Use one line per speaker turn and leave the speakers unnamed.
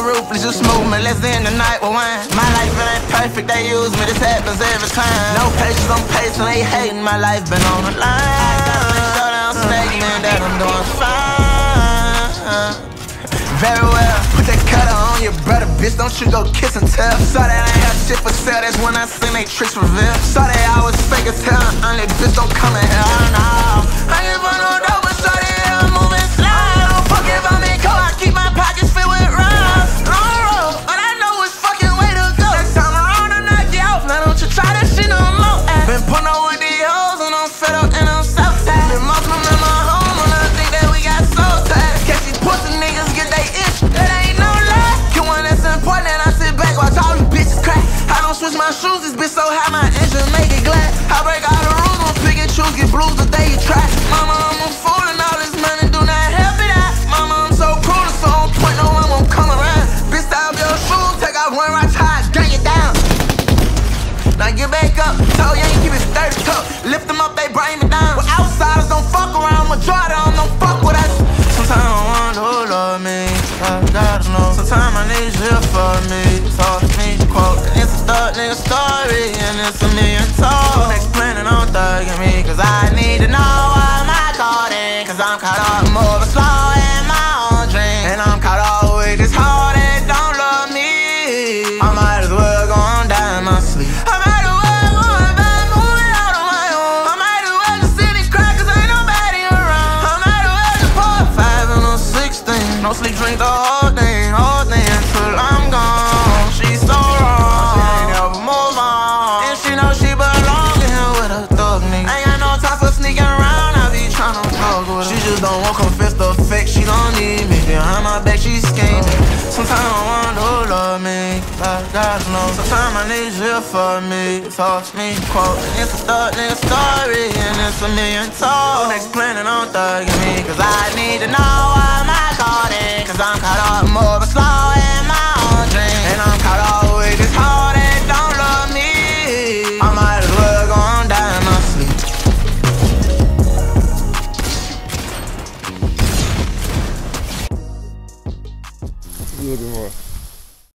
ruthless, you smooth me. Let's end the night with wine. My life it ain't perfect, they use me. This happens every time. No patience, I'm patient, they hating. My life been on the line. I got to show down statement that I'm doing fine. Very well. Put that cutter on your brother, bitch. Don't you go kiss and tell. Saw that I ain't got shit for sale. That's when I seen they tricks reveal. Saw that I was fake as hell. Only bitch don't come in here. I don't know. Bitch so high my engine make it glad. I break all the rules, I'm pick and choose, get blues the day you try. Mama, I'm a fool and all this money do not help it out. Mama, I'm so cruel, so on point, no one won't come around. Bitch, style your shoes, take off one right tie, gang it down. Now get back up, tell you ain't keep it 30 cup. Lift them up, they bring me down. Well, outsiders don't fuck it's a million told. Explaining on thugging me, cause I need to know why am I caught in. Cause I'm caught up moving slow in my own dream. And I'm caught up with this hoe that don't love me. I might as well go and die in my sleep. I might as well go and die moving out on my own. I might as well just sit and cry cause ain't nobody around. I might as well just pour five and a sixteen. No sleep, drink the whole confess the fact she don't need me. Behind my back, she scheming. Sometimes I want who love me. I gotta know. Sometimes I need you for me. Talk to me, quote. It's a thug nigga story, and it's a million told. Don't explain it, don't thugging me. Cause I need to know Ну, думаю,